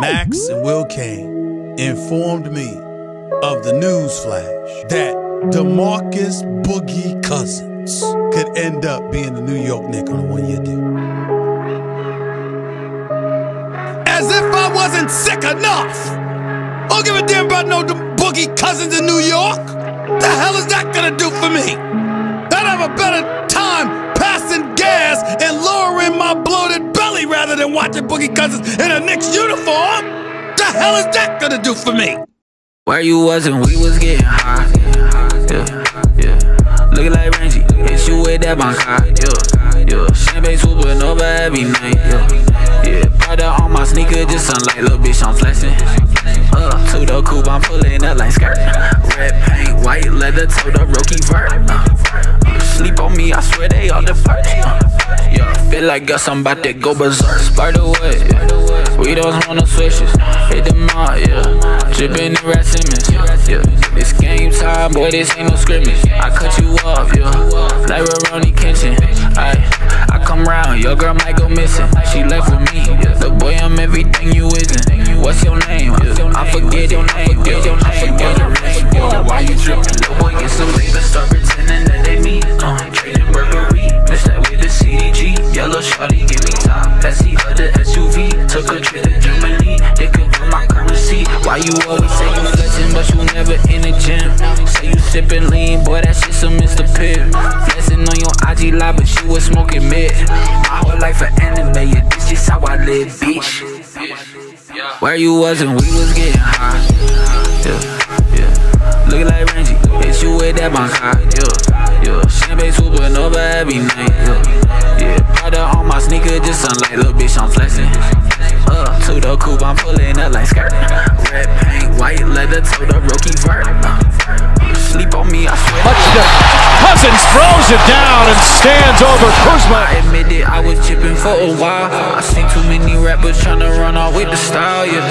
Max and Will Cain informed me of the news flash that DeMarcus Boogie Cousins could end up being the New York Knick on a one-year deal. As if I wasn't sick enough! I don't give a damn about no Boogie Cousins in New York! The hell is that gonna do for me? Watching Boogie Cousins in a Knicks uniform. The hell is that gonna do for me? Where you was when we was getting high. Yeah, yeah. Looking like Renji, hit you with that bankai. Yeah, yeah. Champagne swooping over every night. Yeah, yeah. Prada on my sneaker, just sunlight, little bitch, I'm flexing. Uh, to the coupe, I'm pulling up like skirt. Red paint, white leather, to the Rocky vert. Uh, sleep on me, I swear they all depart. Uh, feel like I'm about to go berserk. Spark away. We don't wanna switches. Hit them all, yeah. Drippin' in Raf Simons, yeah. This game time, boy, this ain't no scrimmage. I cut you off, yeah. Like Ronnie Kitchen. I, I come round, your girl might go missing. She left with me. The boy, I'm everything you isn't. What's your name? I forget your name. I forget your name. Why you trippin'? You always say you flexing, but you never in the gym? Say you sippin' lean, boy, that shit some Mr. Pibb. Flexing on your IG live, but you was smoking mid. My whole life an anime, yeah, this just how I live, bitch. Where you was when we was getting high. Yeah, yeah. Looking like Renji, hit you with that bankai. Yeah, yeah. Champagne over every night. Yeah, yeah. Prada on my sneaker, just sunlight, little bitch, I'm flexing. The coupe, I'm pulling up like skirt. Red paint, white leather, to the Rocky vert. Uh, sleep on me, I swear. Touchdown. Cousins throws it down and stands over Kuzma. I admit it, I was chipping for a while. I seen too many rappers trying to run off with the style, yeah.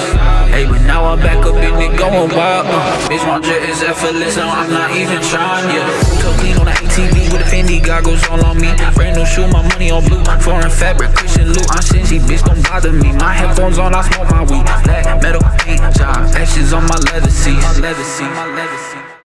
Hey, but now I'm back up in it going wild. Uh, bitch, my jet is effortless, no, I'm not even trying, yeah. So clean on the ATV with the Fendi goggles all on me. Brand new shoe, my money on blue. Foreign fabric, Christian loot. I'm stingy, bitch, don't bother me. My headphones on, I smoke my weed. Black metal paint job, ashes on my leather seats, my leather seats.